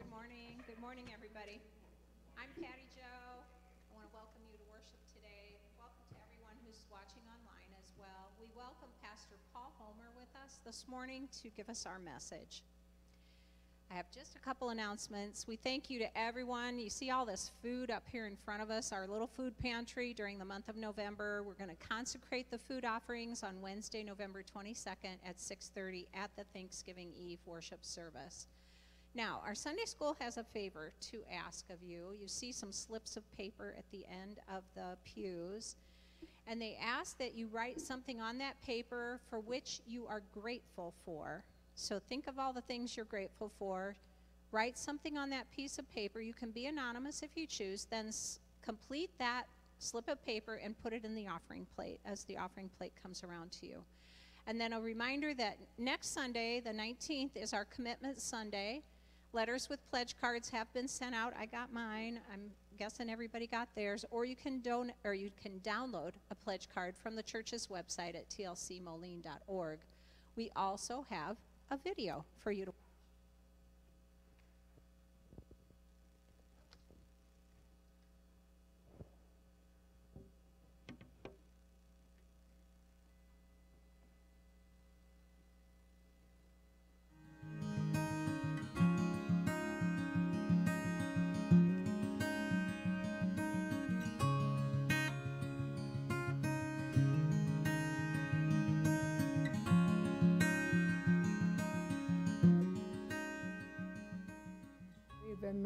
Good morning. Good morning, everybody. I'm Patty Joe. I want to welcome you to worship today. Welcome to everyone who's watching online as well. We welcome Pastor Paul Homer with us this morning to give us our message. I have just a couple announcements. We thank you to everyone. You see all this food up here in front of us, our little food pantry during the month of November. We're going to consecrate the food offerings on Wednesday, November 22nd at 6:30 at the Thanksgiving Eve worship service. Now, our Sunday school has a favor to ask of you. You see some slips of paper at the end of the pews, and they ask that you write something on that paper for which you are grateful for. So think of all the things you're grateful for. Write something on that piece of paper. You can be anonymous if you choose. Then s- complete that slip of paper and put it in the offering plate as the offering plate comes around to you. And then a reminder that next Sunday, the 19th, is our Commitment Sunday. Letters with pledge cards have been sent out. I got mine. I'm guessing everybody got theirs. Or you can don- or you can download a pledge card from the church's website at tlcmoline.org. We also have a video for you to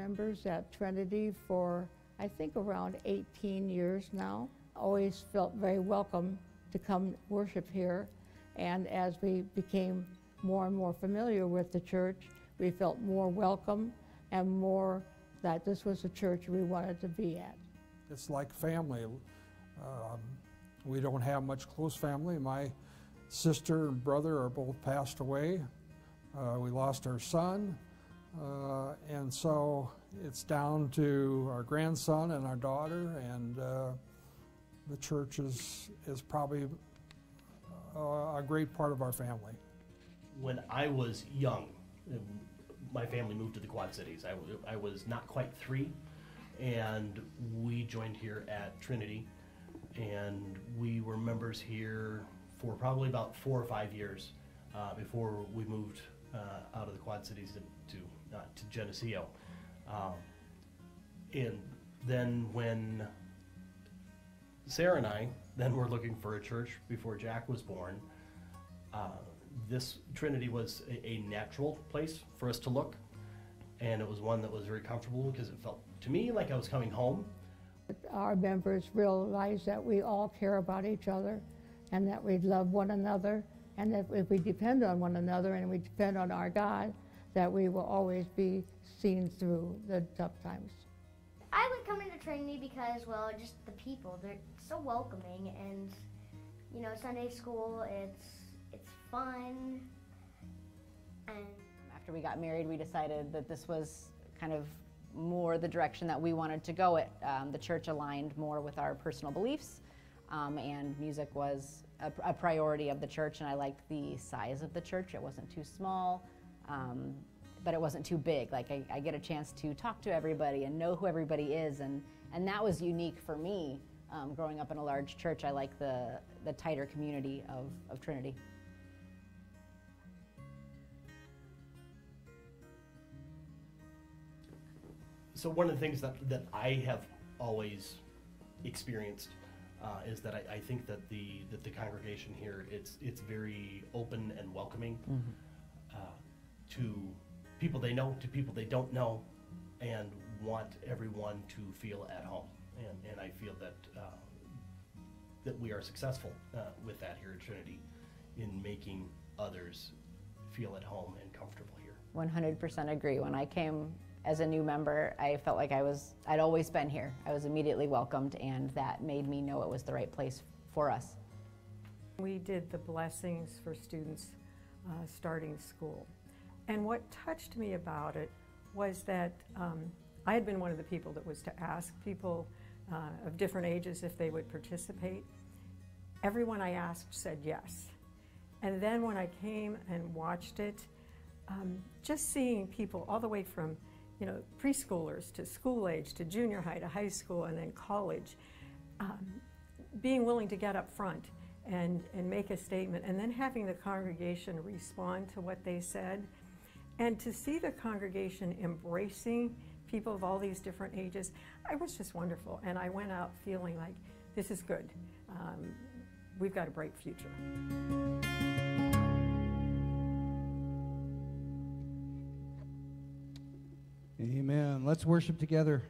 members at Trinity for, I think, around 18 years now. Always felt very welcome to come worship here. And as we became more and more familiar with the church, we felt more welcome and more that this was a church we wanted to be at. It's like family. Um, we don't have much close family. My sister and brother are both passed away. Uh, we lost our son. Uh, and so it's down to our grandson and our daughter, and uh, the church is, is probably uh, a great part of our family. when I was young, um, my family moved to the Quad Cities. I was not quite three, and we joined here at Trinity, and we were members here for probably about four or five years uh, before we moved uh, out of the Quad Cities to uh, to Geneseo. Um, and then when Sarah and I then were looking for a church before Jack was born. Uh, this Trinity was a, a natural place for us to look, and it was one that was very comfortable because it felt to me like I was coming home. Our members realize that we all care about each other and that we love one another and that we depend on one another and we depend on our God, that we will always be seen through the tough times. I like coming to Trinity because, well, just the people. They're so welcoming, and you know, Sunday school. It's it's fun, and After we got married, we decided that this was kind of more the direction that we wanted to go. It um, the church aligned more with our personal beliefs, um, and music was a, a priority of the church. And I liked the size of the church; it wasn't too small, um, but it wasn't too big. Like I, I get a chance to talk to everybody and know who everybody is, and and that was unique for me. Um, growing up in a large church, I like the the tighter community of, of Trinity. So one of the things that, that I have always experienced uh, is that I, I think that the that the congregation here it's it's very open and welcoming uh, to people they know, to people they don't know, and want everyone to feel at home. And and I feel that uh, that we are successful uh, with that here at Trinity in making others feel at home and comfortable here. 100% agree. When I came as a new member, I felt like I was, I'd always been here. I was immediately welcomed, and that made me know it was the right place for us. We did the blessings for students uh, starting school. And what touched me about it was that um, I had been one of the people that was to ask people uh, of different ages if they would participate. Everyone I asked said yes. And then when I came and watched it, um, just seeing people all the way from you know, preschoolers to school age to junior high to high school and then college, um, being willing to get up front and, and make a statement and then having the congregation respond to what they said and to see the congregation embracing people of all these different ages, I was just wonderful. And I went out feeling like this is good. Um, we've got a bright future. Amen. Let's worship together.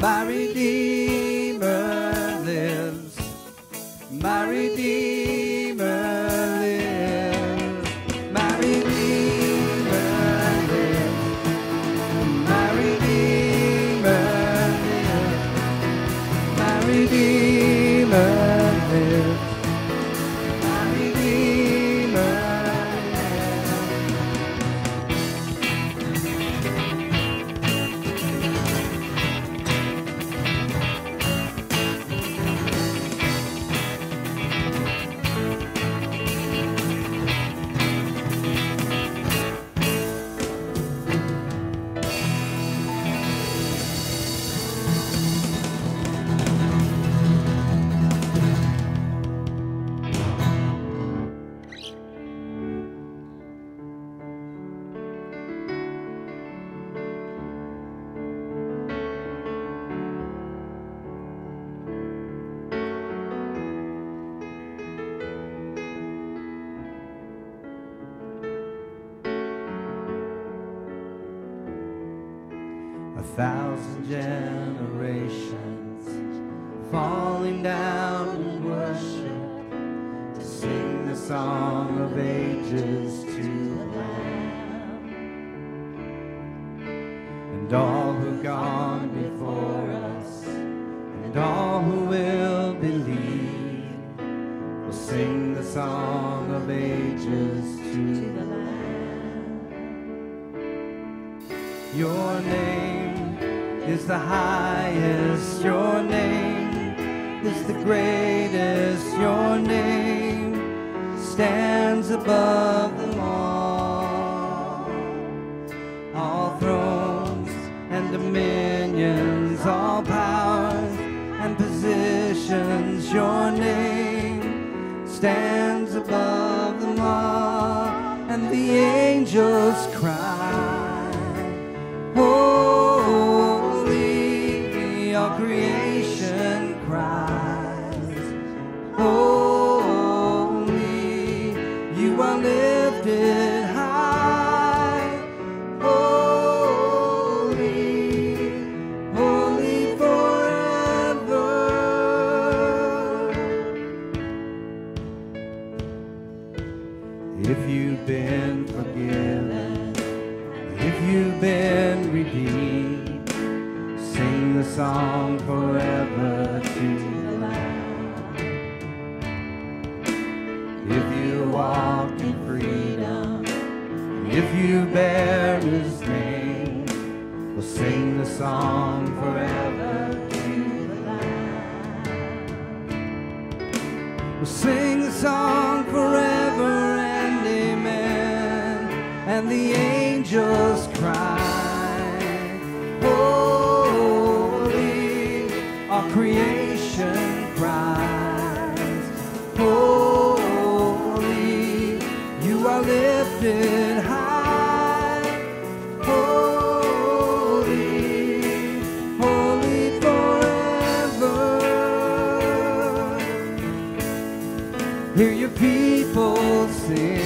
my D. Your name is the highest. Your name is the greatest. Your name stands above them all. All thrones and dominions, all powers and positions. Your name stands above them all. And the angels cry. sin.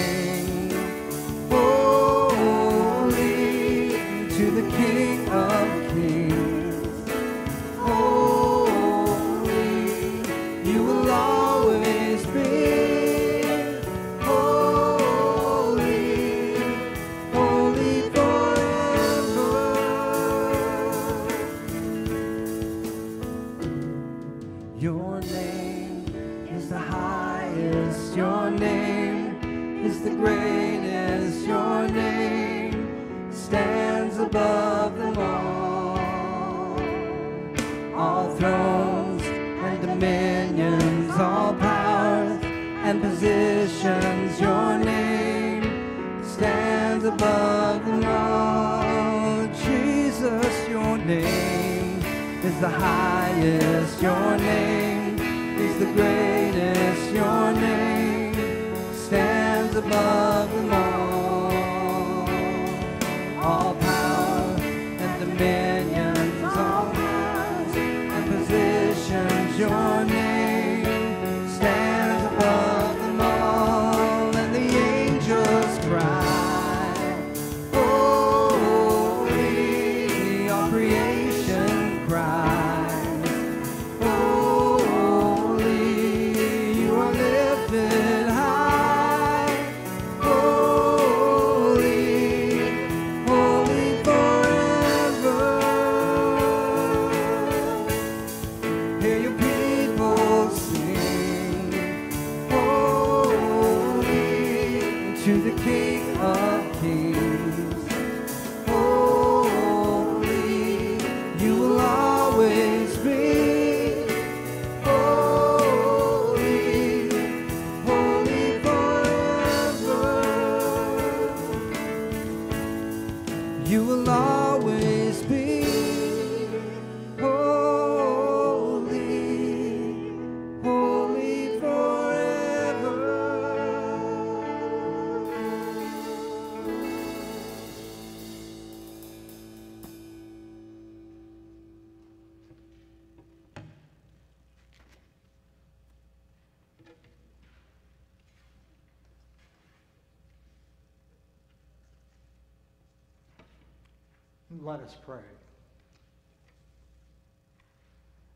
Let us pray.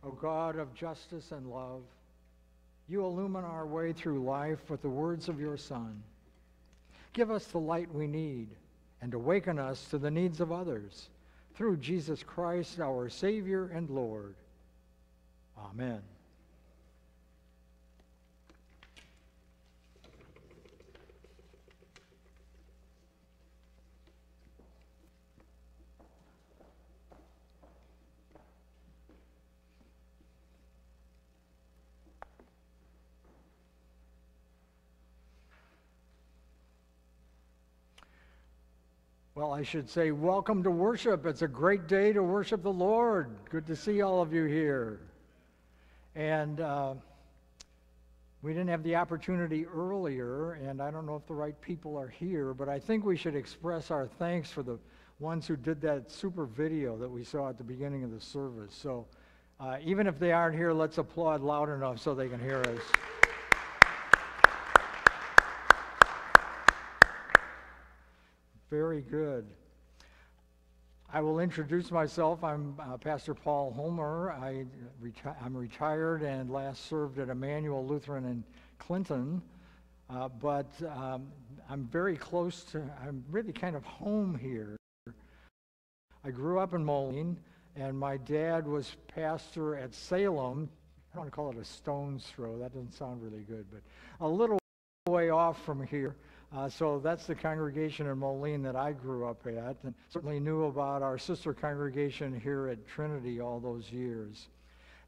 O God of justice and love, you illumine our way through life with the words of your Son. Give us the light we need and awaken us to the needs of others through Jesus Christ, our Savior and Lord. Amen. I should say, welcome to worship. It's a great day to worship the Lord. Good to see all of you here. And uh, we didn't have the opportunity earlier, and I don't know if the right people are here, but I think we should express our thanks for the ones who did that super video that we saw at the beginning of the service. So uh, even if they aren't here, let's applaud loud enough so they can hear us. Very good. I will introduce myself. I'm uh, Pastor Paul Homer. I reti- I'm retired and last served at Emmanuel Lutheran in Clinton. Uh, but um, I'm very close to, I'm really kind of home here. I grew up in Moline, and my dad was pastor at Salem. I don't want to call it a stone's throw, that doesn't sound really good, but a little way off from here. Uh, so that's the congregation in Moline that I grew up at, and certainly knew about our sister congregation here at Trinity all those years.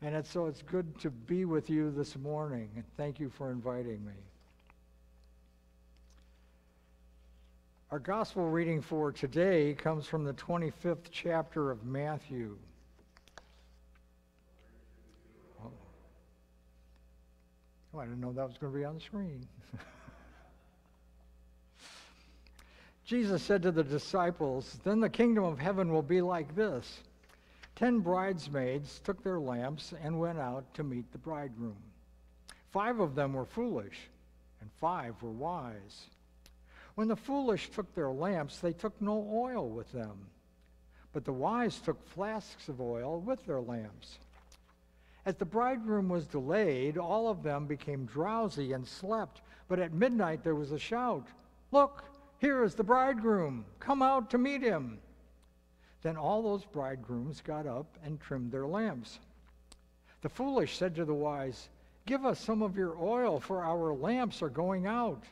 And it's, so it's good to be with you this morning, and thank you for inviting me. Our gospel reading for today comes from the 25th chapter of Matthew. Oh, I didn't know that was going to be on the screen. Jesus said to the disciples, Then the kingdom of heaven will be like this. Ten bridesmaids took their lamps and went out to meet the bridegroom. Five of them were foolish, and five were wise. When the foolish took their lamps, they took no oil with them. But the wise took flasks of oil with their lamps. As the bridegroom was delayed, all of them became drowsy and slept. But at midnight there was a shout Look! Here is the bridegroom. Come out to meet him. Then all those bridegrooms got up and trimmed their lamps. The foolish said to the wise, Give us some of your oil, for our lamps are going out.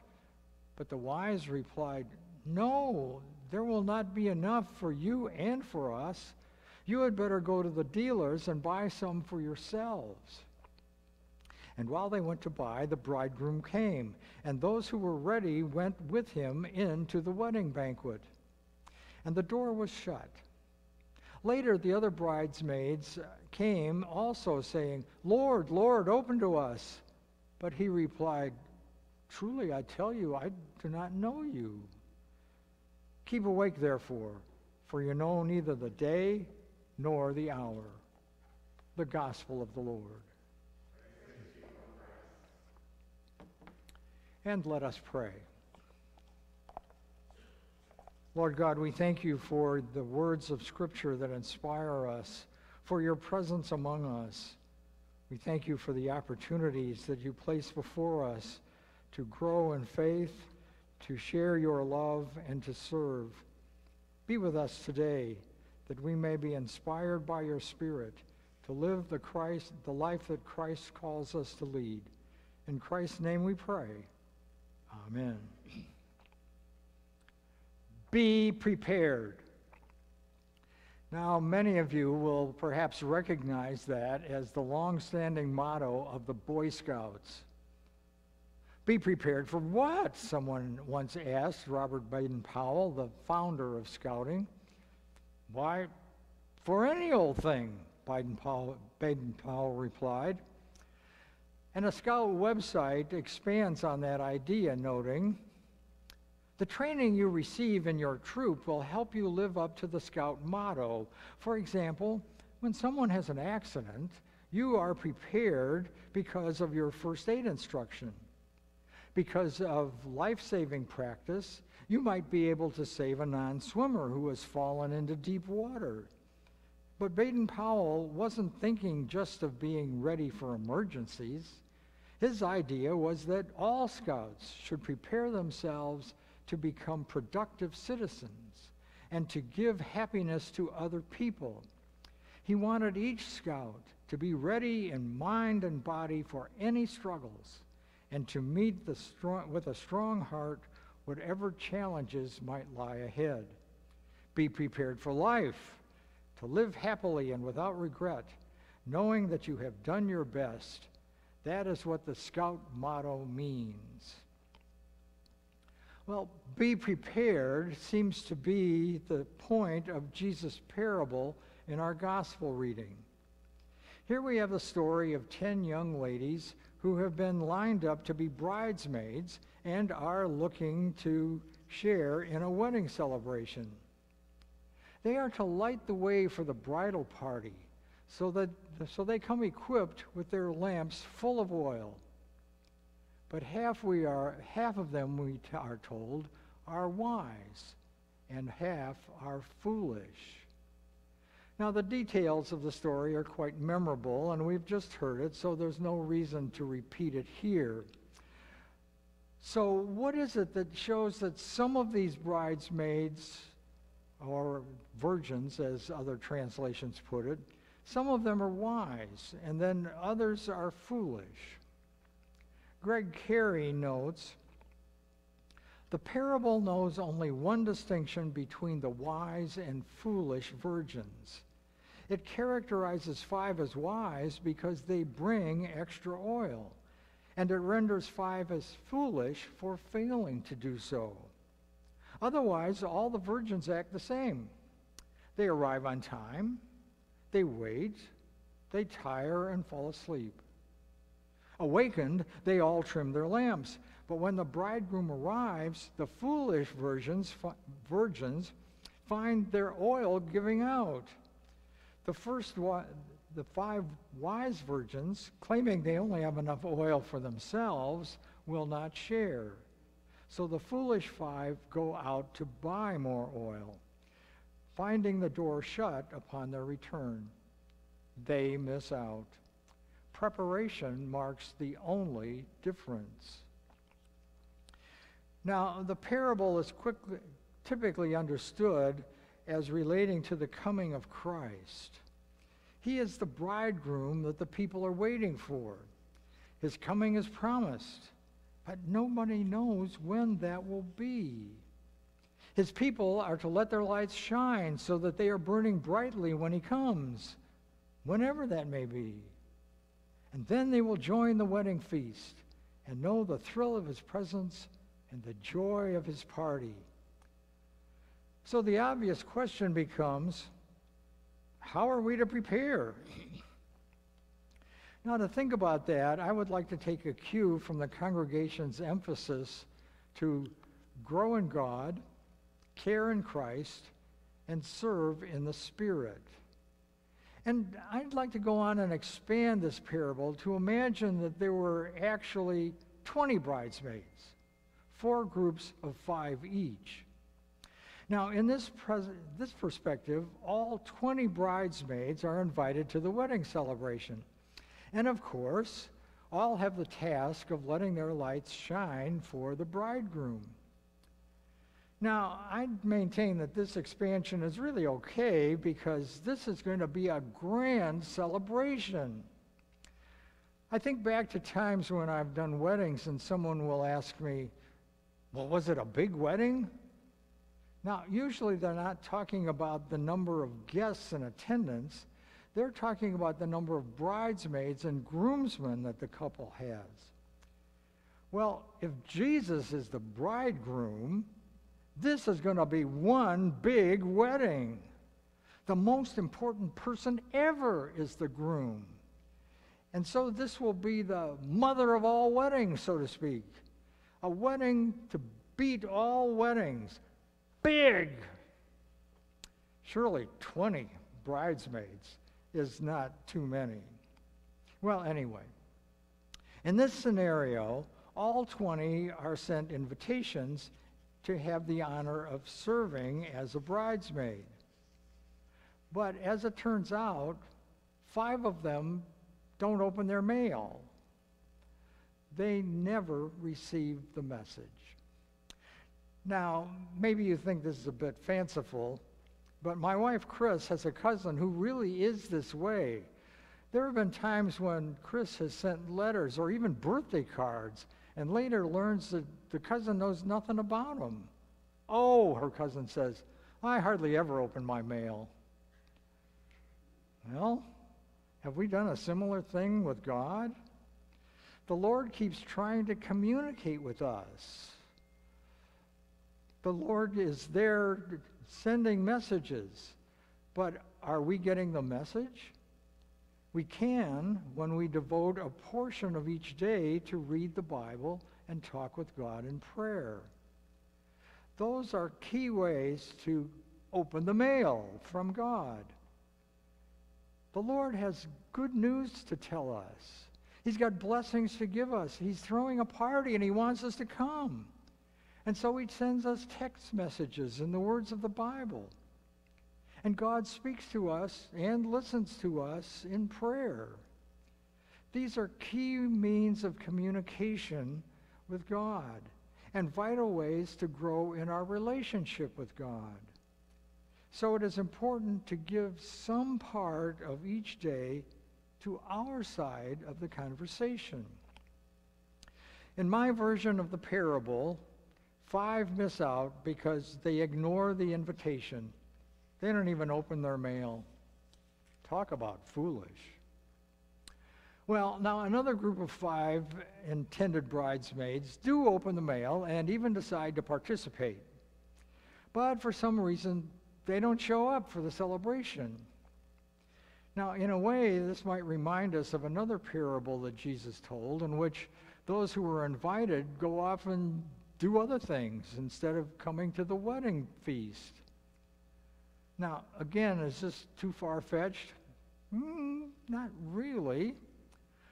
But the wise replied, No, there will not be enough for you and for us. You had better go to the dealers and buy some for yourselves. And while they went to buy, the bridegroom came, and those who were ready went with him into the wedding banquet. And the door was shut. Later, the other bridesmaids uh, came also, saying, Lord, Lord, open to us. But he replied, Truly, I tell you, I do not know you. Keep awake, therefore, for you know neither the day nor the hour. The gospel of the Lord. And let us pray. Lord God, we thank you for the words of Scripture that inspire us, for your presence among us. We thank you for the opportunities that you place before us to grow in faith, to share your love, and to serve. Be with us today that we may be inspired by your Spirit to live the Christ, the life that Christ calls us to lead. In Christ's name we pray. Amen. Be prepared. Now, many of you will perhaps recognize that as the long-standing motto of the Boy Scouts. Be prepared for what? Someone once asked Robert Baden Powell, the founder of Scouting. Why, for any old thing, Baden Powell, Powell replied. And a Scout website expands on that idea, noting the training you receive in your troop will help you live up to the Scout motto. For example, when someone has an accident, you are prepared because of your first aid instruction. Because of life saving practice, you might be able to save a non swimmer who has fallen into deep water. But Baden Powell wasn't thinking just of being ready for emergencies. His idea was that all scouts should prepare themselves to become productive citizens and to give happiness to other people. He wanted each scout to be ready in mind and body for any struggles and to meet the strong, with a strong heart whatever challenges might lie ahead. Be prepared for life, to live happily and without regret, knowing that you have done your best. That is what the scout motto means. Well, be prepared seems to be the point of Jesus' parable in our gospel reading. Here we have the story of 10 young ladies who have been lined up to be bridesmaids and are looking to share in a wedding celebration. They are to light the way for the bridal party so that so they come equipped with their lamps full of oil. But half we are half of them we t- are told are wise and half are foolish. Now, the details of the story are quite memorable, and we've just heard it, so there's no reason to repeat it here. So, what is it that shows that some of these bridesmaids, or virgins, as other translations put it, some of them are wise, and then others are foolish? Greg Carey notes the parable knows only one distinction between the wise and foolish virgins. It characterizes five as wise because they bring extra oil, and it renders five as foolish for failing to do so. Otherwise, all the virgins act the same. They arrive on time, they wait, they tire and fall asleep. Awakened, they all trim their lamps. But when the bridegroom arrives, the foolish virgins, virgins find their oil giving out. The first one, the five wise virgins, claiming they only have enough oil for themselves, will not share. So the foolish five go out to buy more oil, finding the door shut upon their return. They miss out. Preparation marks the only difference. Now, the parable is quickly, typically understood as relating to the coming of Christ. He is the bridegroom that the people are waiting for. His coming is promised, but nobody knows when that will be. His people are to let their lights shine so that they are burning brightly when he comes, whenever that may be. And then they will join the wedding feast and know the thrill of his presence and the joy of his party. So the obvious question becomes how are we to prepare? now, to think about that, I would like to take a cue from the congregation's emphasis to grow in God, care in Christ, and serve in the Spirit. And I'd like to go on and expand this parable to imagine that there were actually 20 bridesmaids, four groups of five each. Now, in this, pres- this perspective, all 20 bridesmaids are invited to the wedding celebration. And of course, all have the task of letting their lights shine for the bridegroom. Now, I maintain that this expansion is really okay because this is going to be a grand celebration. I think back to times when I've done weddings and someone will ask me, Well, was it a big wedding? Now, usually they're not talking about the number of guests in attendance. They're talking about the number of bridesmaids and groomsmen that the couple has. Well, if Jesus is the bridegroom, this is going to be one big wedding. The most important person ever is the groom. And so this will be the mother of all weddings, so to speak. A wedding to beat all weddings big. Surely 20 bridesmaids is not too many. Well, anyway, in this scenario, all 20 are sent invitations to have the honor of serving as a bridesmaid. But as it turns out, five of them don't open their mail. They never receive the message. Now, maybe you think this is a bit fanciful, but my wife Chris has a cousin who really is this way. There have been times when Chris has sent letters or even birthday cards and later learns that the cousin knows nothing about them. Oh, her cousin says, I hardly ever open my mail. Well, have we done a similar thing with God? The Lord keeps trying to communicate with us. The Lord is there sending messages, but are we getting the message? We can when we devote a portion of each day to read the Bible and talk with God in prayer. Those are key ways to open the mail from God. The Lord has good news to tell us. He's got blessings to give us. He's throwing a party and he wants us to come. And so he sends us text messages in the words of the Bible. And God speaks to us and listens to us in prayer. These are key means of communication with God and vital ways to grow in our relationship with God. So it is important to give some part of each day to our side of the conversation. In my version of the parable, five miss out because they ignore the invitation. They don't even open their mail. Talk about foolish. Well, now another group of five intended bridesmaids do open the mail and even decide to participate. But for some reason, they don't show up for the celebration. Now, in a way, this might remind us of another parable that Jesus told, in which those who were invited go off and do other things instead of coming to the wedding feast. Now, again, is this too far fetched? Mm, not really.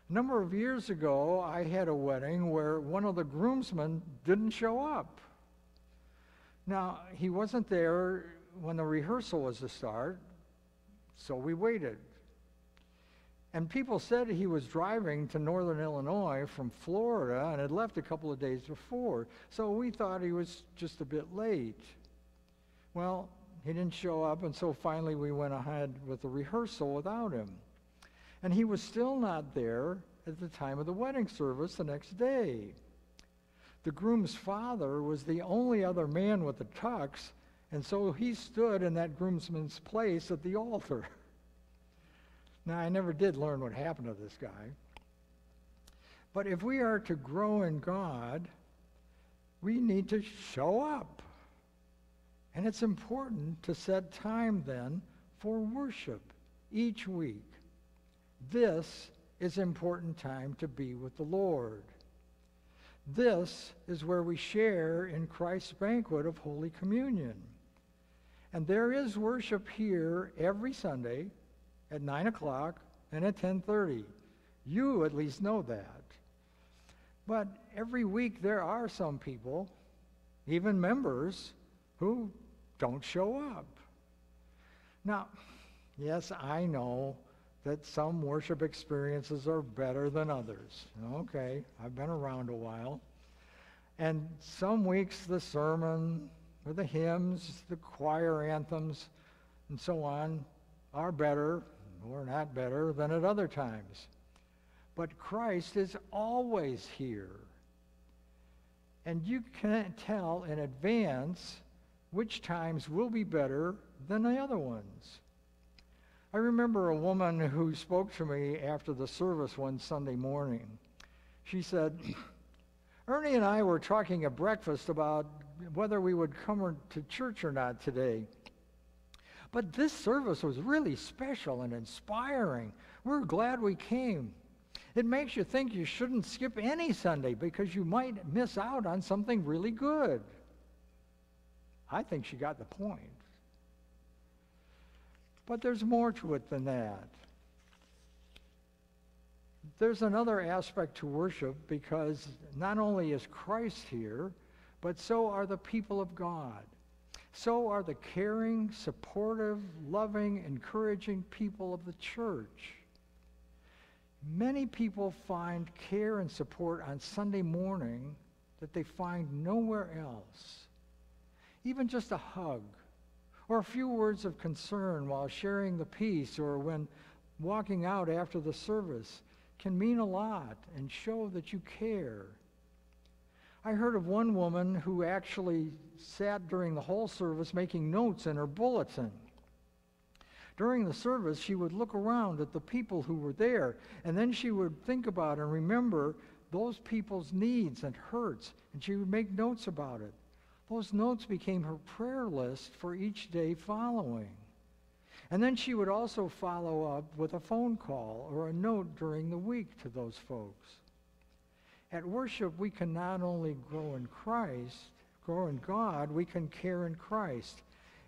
A number of years ago, I had a wedding where one of the groomsmen didn't show up. Now, he wasn't there when the rehearsal was to start, so we waited. And people said he was driving to northern Illinois from Florida and had left a couple of days before. So we thought he was just a bit late. Well, he didn't show up, and so finally we went ahead with the rehearsal without him. And he was still not there at the time of the wedding service the next day. The groom's father was the only other man with the tux and so he stood in that groomsman's place at the altar. Now, I never did learn what happened to this guy. But if we are to grow in God, we need to show up. And it's important to set time then for worship each week. This is important time to be with the Lord. This is where we share in Christ's banquet of Holy Communion. And there is worship here every Sunday at 9 o'clock and at 10.30. You at least know that. But every week there are some people, even members, who don't show up. Now, yes, I know that some worship experiences are better than others. Okay, I've been around a while. And some weeks the sermon or the hymns, the choir anthems, and so on are better or not better than at other times. But Christ is always here. And you can't tell in advance which times will be better than the other ones. I remember a woman who spoke to me after the service one Sunday morning. She said, Ernie and I were talking at breakfast about whether we would come to church or not today. But this service was really special and inspiring. We're glad we came. It makes you think you shouldn't skip any Sunday because you might miss out on something really good. I think she got the point. But there's more to it than that. There's another aspect to worship because not only is Christ here, but so are the people of God. So are the caring, supportive, loving, encouraging people of the church. Many people find care and support on Sunday morning that they find nowhere else. Even just a hug or a few words of concern while sharing the peace or when walking out after the service can mean a lot and show that you care. I heard of one woman who actually sat during the whole service making notes in her bulletin. During the service, she would look around at the people who were there, and then she would think about and remember those people's needs and hurts, and she would make notes about it. Those notes became her prayer list for each day following. And then she would also follow up with a phone call or a note during the week to those folks. At worship, we can not only grow in Christ, grow in God, we can care in Christ.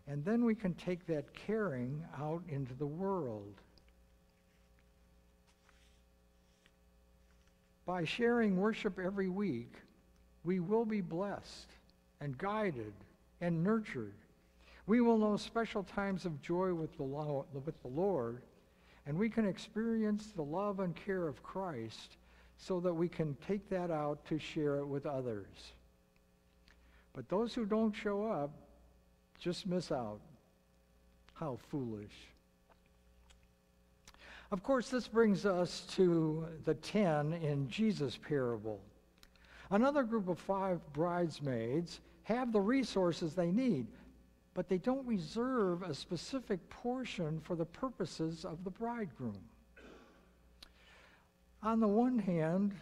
And then we can take that caring out into the world. By sharing worship every week, we will be blessed and guided and nurtured. We will know special times of joy with the, with the Lord, and we can experience the love and care of Christ so that we can take that out to share it with others. But those who don't show up just miss out. How foolish. Of course, this brings us to the ten in Jesus' parable. Another group of five bridesmaids have the resources they need, but they don't reserve a specific portion for the purposes of the bridegroom. On the one hand,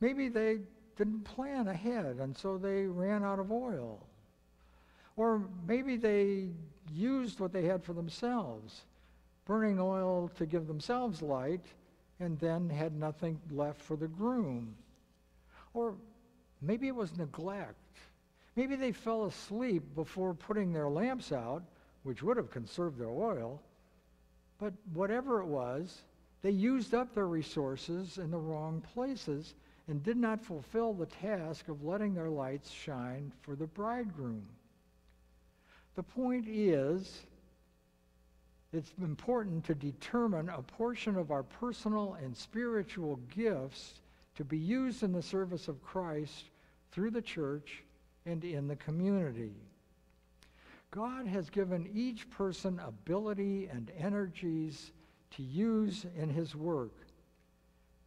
maybe they didn't plan ahead, and so they ran out of oil. Or maybe they used what they had for themselves, burning oil to give themselves light, and then had nothing left for the groom. Or maybe it was neglect. Maybe they fell asleep before putting their lamps out, which would have conserved their oil. But whatever it was, they used up their resources in the wrong places and did not fulfill the task of letting their lights shine for the bridegroom. The point is, it's important to determine a portion of our personal and spiritual gifts to be used in the service of Christ through the church and in the community. God has given each person ability and energies to use in his work.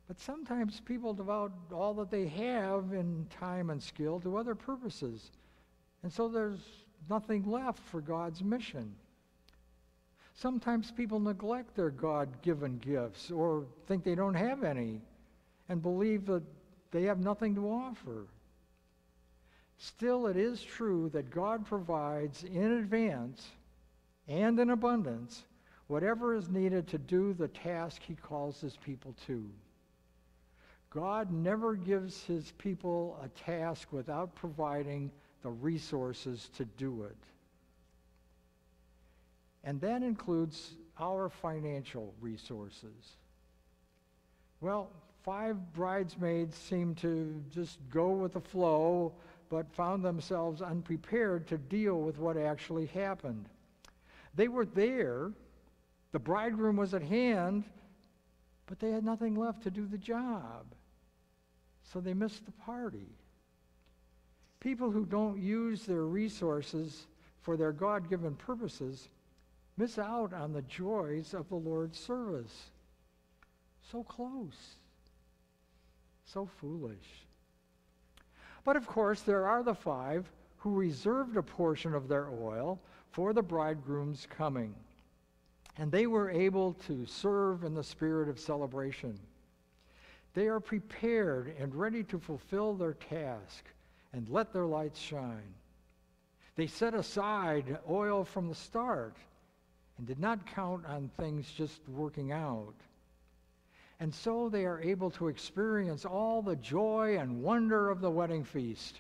But sometimes people devote all that they have in time and skill to other purposes. And so there's nothing left for God's mission. Sometimes people neglect their God given gifts or think they don't have any and believe that they have nothing to offer. Still, it is true that God provides in advance and in abundance whatever is needed to do the task he calls his people to. God never gives his people a task without providing the resources to do it. And that includes our financial resources. Well, five bridesmaids seem to just go with the flow, but found themselves unprepared to deal with what actually happened. They were there, the bridegroom was at hand, but they had nothing left to do the job. So they missed the party. People who don't use their resources for their God given purposes miss out on the joys of the Lord's service. So close. So foolish. But of course, there are the five who reserved a portion of their oil for the bridegroom's coming. And they were able to serve in the spirit of celebration. They are prepared and ready to fulfill their task and let their lights shine. They set aside oil from the start and did not count on things just working out. And so they are able to experience all the joy and wonder of the wedding feast.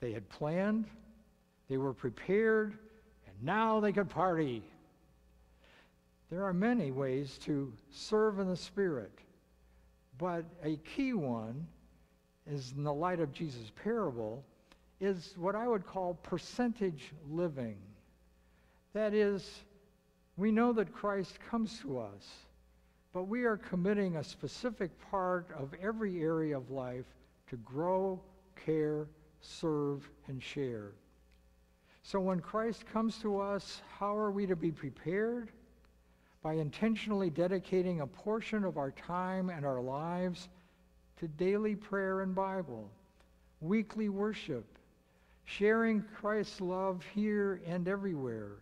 They had planned, they were prepared, and now they could party. There are many ways to serve in the Spirit, but a key one is in the light of Jesus' parable, is what I would call percentage living. That is, we know that Christ comes to us, but we are committing a specific part of every area of life to grow, care, serve, and share. So when Christ comes to us, how are we to be prepared? By intentionally dedicating a portion of our time and our lives to daily prayer and Bible, weekly worship, sharing Christ's love here and everywhere,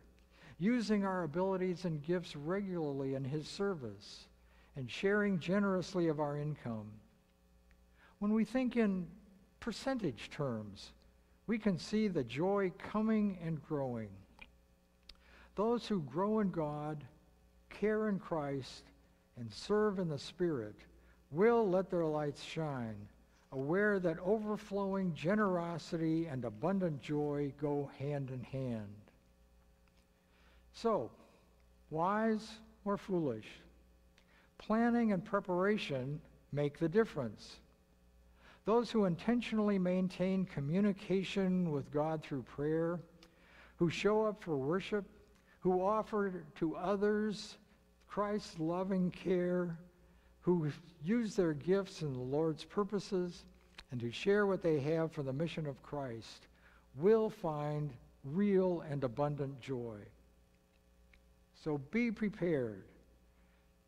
using our abilities and gifts regularly in His service, and sharing generously of our income. When we think in percentage terms, we can see the joy coming and growing. Those who grow in God, care in Christ, and serve in the Spirit will let their lights shine, aware that overflowing generosity and abundant joy go hand in hand. So, wise or foolish? Planning and preparation make the difference. Those who intentionally maintain communication with God through prayer, who show up for worship, who offer to others Christ's loving care, who use their gifts in the Lord's purposes, and who share what they have for the mission of Christ, will find real and abundant joy. So be prepared.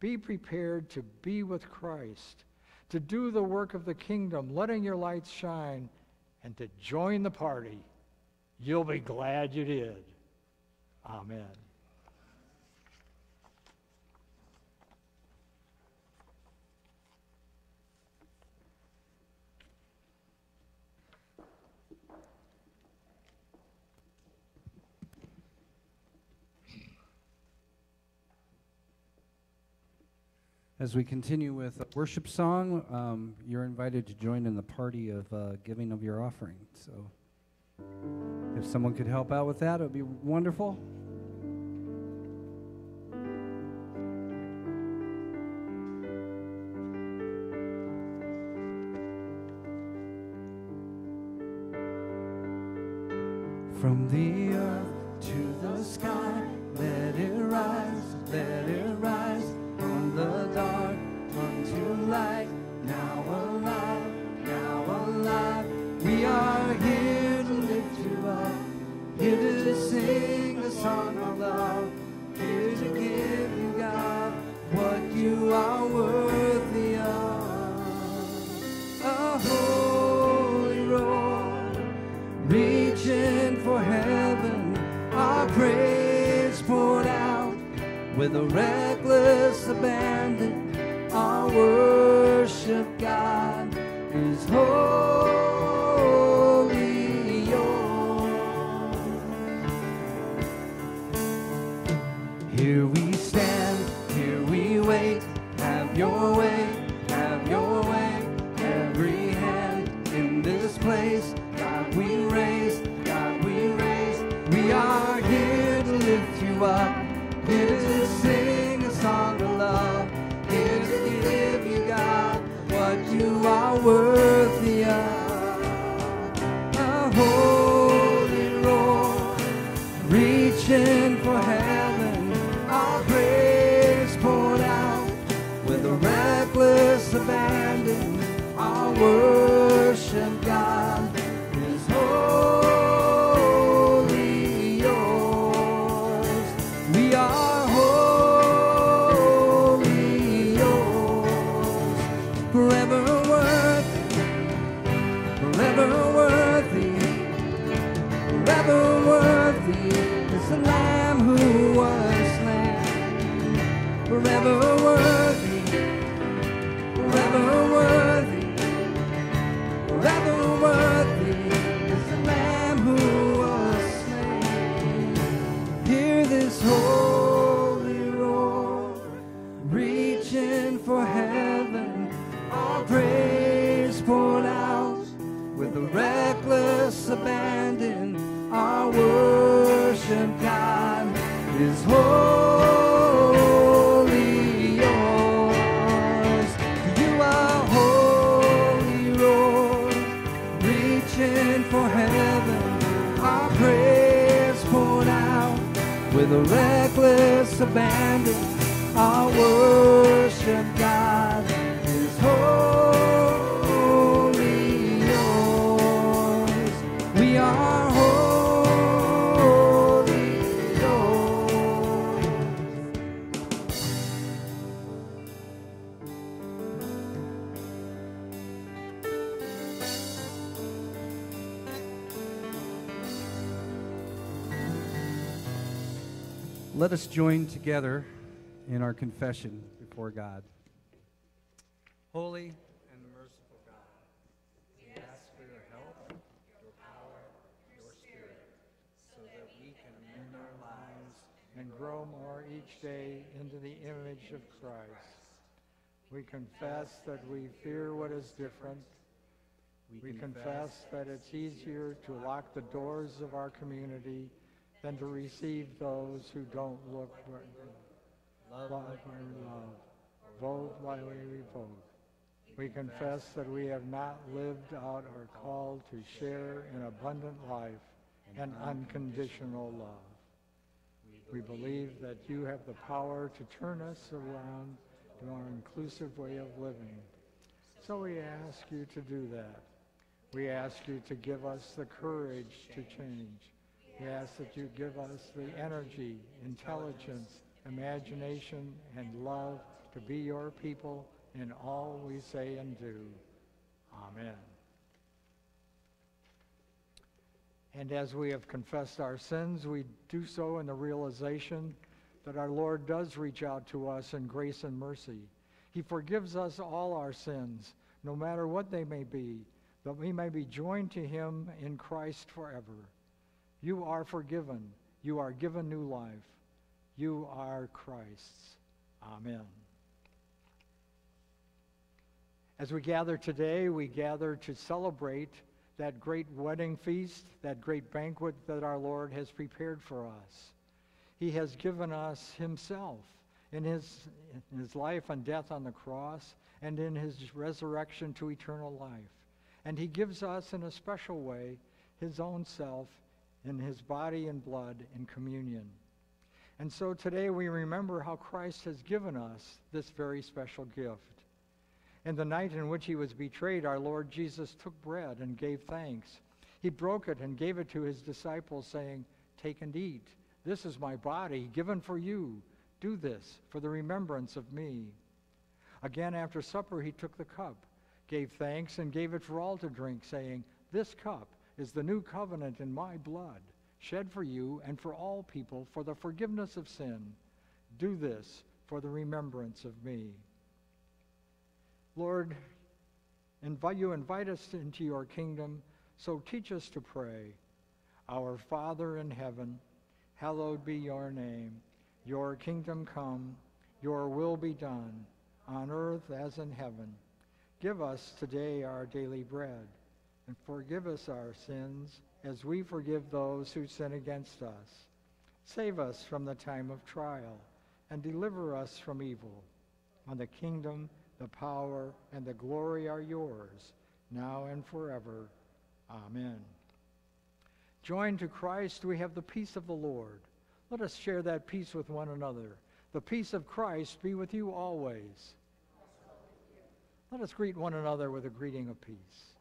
Be prepared to be with Christ, to do the work of the kingdom, letting your lights shine, and to join the party. You'll be glad you did. Amen. As we continue with a worship song, um, you're invited to join in the party of uh, giving of your offering. So if someone could help out with that, it would be wonderful. From the a reckless abandon. Up, here so bad. Let us join together in our confession before God. Holy and merciful God, we ask for your help, your power, your spirit, so that we can amend our lives and grow more each day into the image of Christ. We confess that we fear what is different. We confess that it's easier to lock the doors of our community than to receive those who don't look like love like we love, vote like we vote. We confess that we have not lived out our call to share an abundant life and unconditional love. We believe that you have the power to turn us around to our inclusive way of living. So we ask you to do that. We ask you to give us the courage to change. We ask that you give us the energy, intelligence, imagination, and love to be your people in all we say and do. Amen. And as we have confessed our sins, we do so in the realization that our Lord does reach out to us in grace and mercy. He forgives us all our sins, no matter what they may be, that we may be joined to him in Christ forever. You are forgiven. You are given new life. You are Christ's. Amen. As we gather today, we gather to celebrate that great wedding feast, that great banquet that our Lord has prepared for us. He has given us himself in his, in his life and death on the cross and in his resurrection to eternal life. And he gives us in a special way his own self in his body and blood in communion. And so today we remember how Christ has given us this very special gift. In the night in which he was betrayed, our Lord Jesus took bread and gave thanks. He broke it and gave it to his disciples, saying, Take and eat. This is my body given for you. Do this for the remembrance of me. Again, after supper, he took the cup, gave thanks, and gave it for all to drink, saying, This cup is the new covenant in my blood, shed for you and for all people for the forgiveness of sin. Do this for the remembrance of me. Lord, invite you invite us into your kingdom, so teach us to pray. Our Father in heaven, hallowed be your name. Your kingdom come, your will be done, on earth as in heaven. Give us today our daily bread, and forgive us our sins as we forgive those who sin against us. Save us from the time of trial, and deliver us from evil. On the kingdom, the power, and the glory are yours, now and forever. Amen. Joined to Christ, we have the peace of the Lord. Let us share that peace with one another. The peace of Christ be with you always. Let us greet one another with a greeting of peace.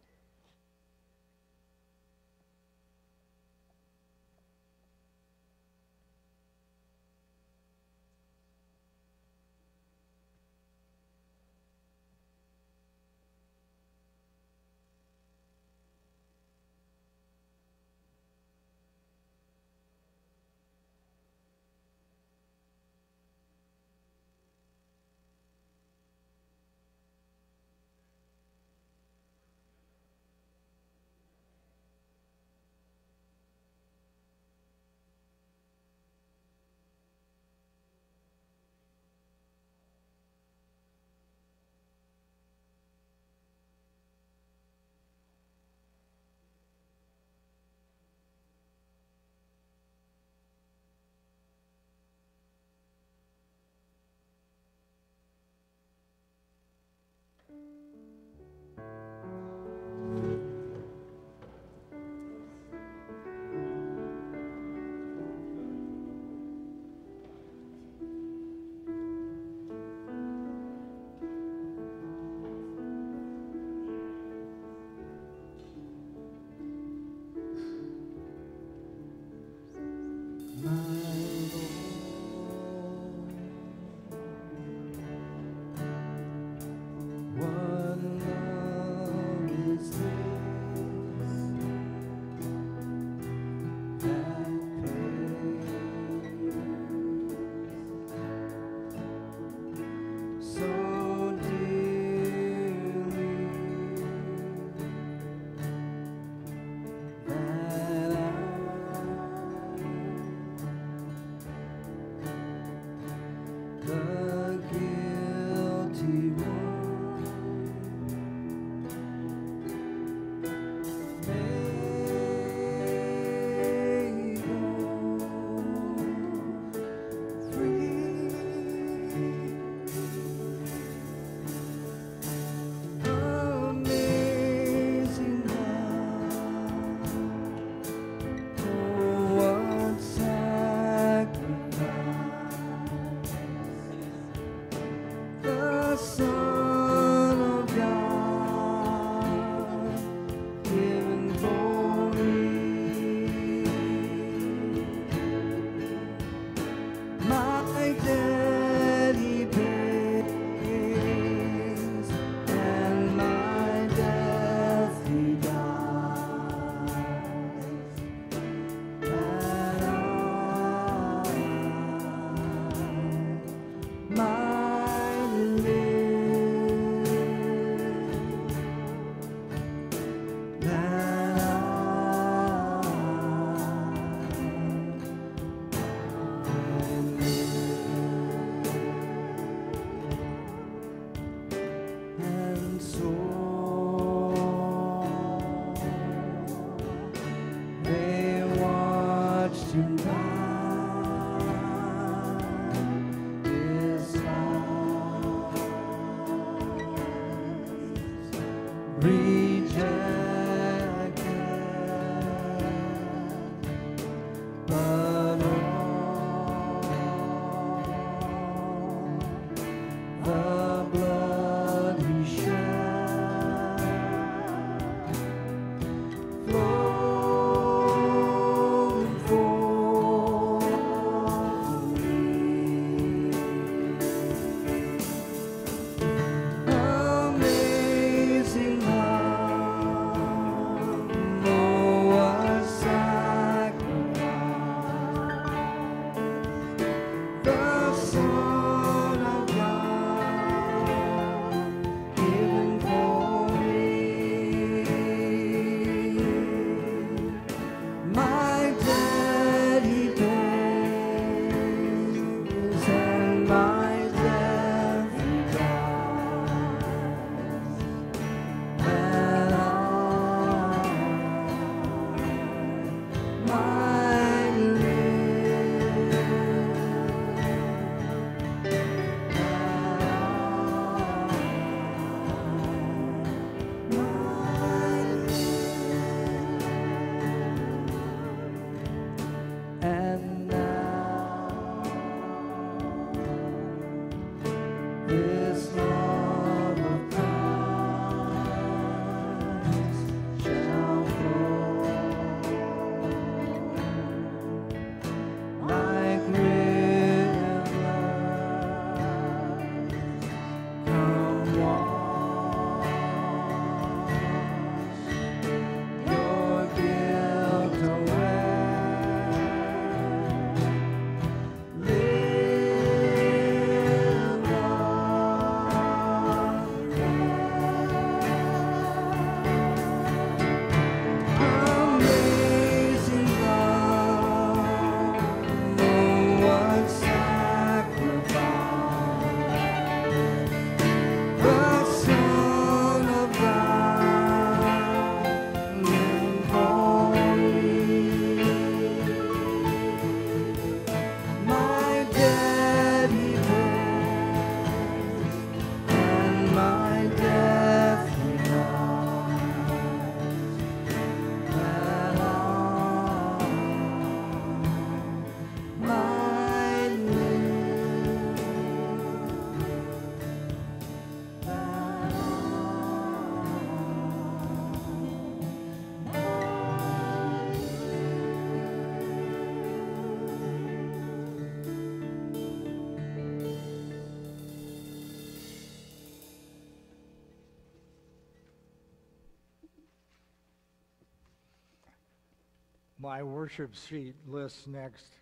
Worship sheet lists next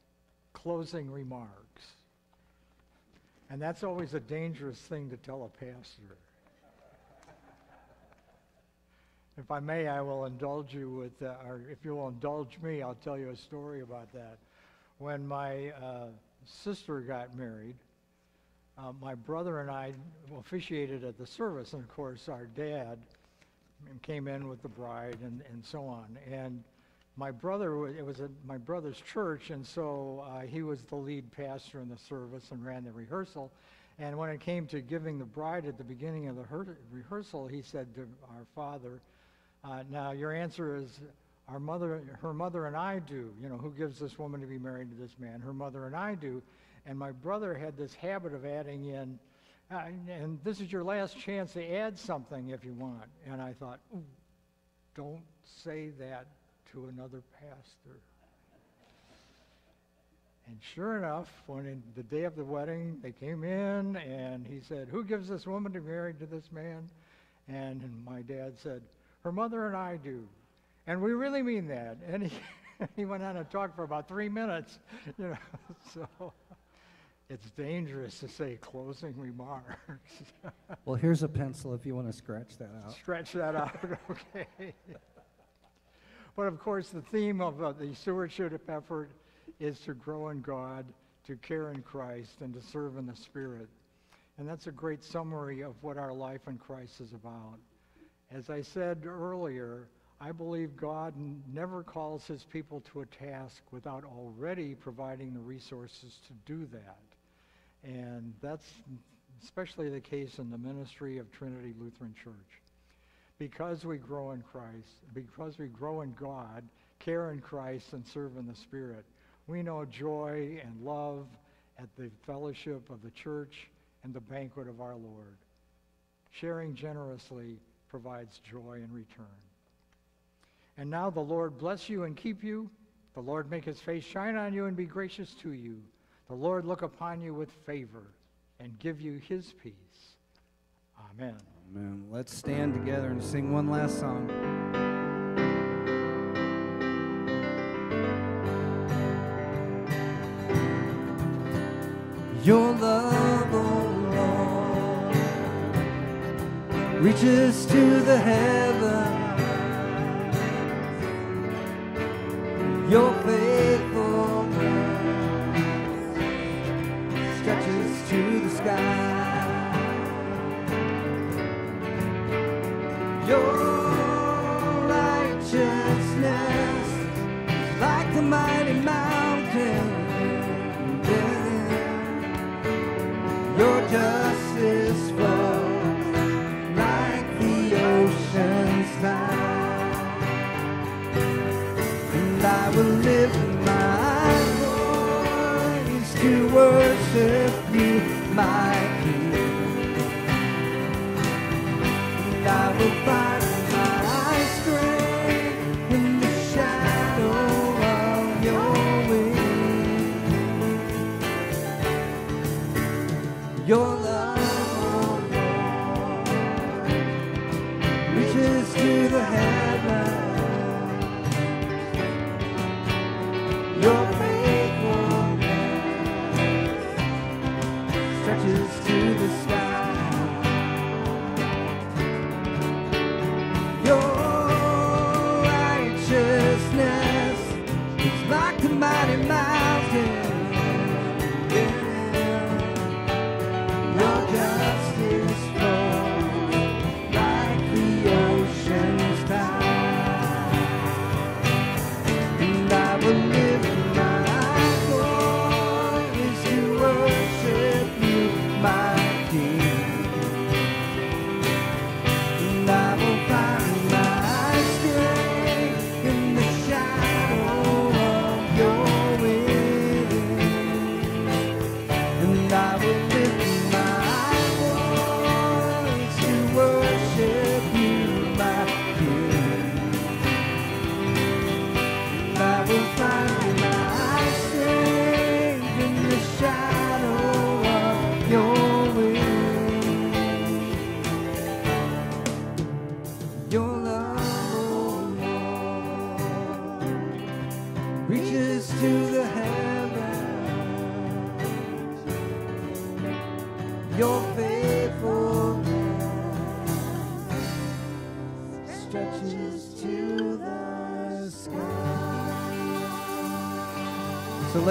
closing remarks. And that's always a dangerous thing to tell a pastor. If I may, I will indulge you with, uh, or if you will indulge me, I'll tell you a story about that. When my uh, sister got married, uh, my brother and I officiated at the service, and of course, our dad came in with the bride and, and so on. And my brother, it was at my brother's church, and so uh, he was the lead pastor in the service and ran the rehearsal. And when it came to giving the bride at the beginning of the her- rehearsal, he said to our father, uh, "Now your answer is our mother, her mother and I do. You know, who gives this woman to be married to this man? Her mother and I do." And my brother had this habit of adding in, I- and this is your last chance to add something if you want. And I thought, don't say that to another pastor. And sure enough, when in the day of the wedding, they came in and he said, Who gives this woman to be married to this man? And my dad said, Her mother and I do. And we really mean that. And he, he went on and talked for about three minutes, you know. So it's dangerous to say closing remarks. Well, here's a pencil if you want to scratch that out. Stretch that out, okay. But of course, the theme of uh, the stewardship effort is to grow in God, to care in Christ, and to serve in the Spirit. And that's a great summary of what our life in Christ is about. As I said earlier, I believe God never calls his people to a task without already providing the resources to do that. And that's especially the case in the ministry of Trinity Lutheran Church. Because we grow in Christ, because we grow in God, care in Christ, and serve in the Spirit, we know joy and love at the fellowship of the church and the banquet of our Lord. Sharing generously provides joy in return. And now the Lord bless you and keep you. The Lord make his face shine on you and be gracious to you. The Lord look upon you with favor and give you his peace. Amen. Amen. Let's stand together and sing one last song. Your love, oh Lord, reaches to the heavens. My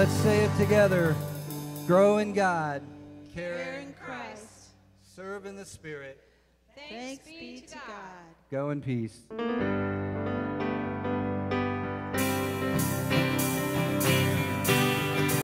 let's say it together. Grow in God, care in Christ. serve in the Spirit, Thanks be to God. go in peace.